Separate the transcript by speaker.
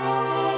Speaker 1: Música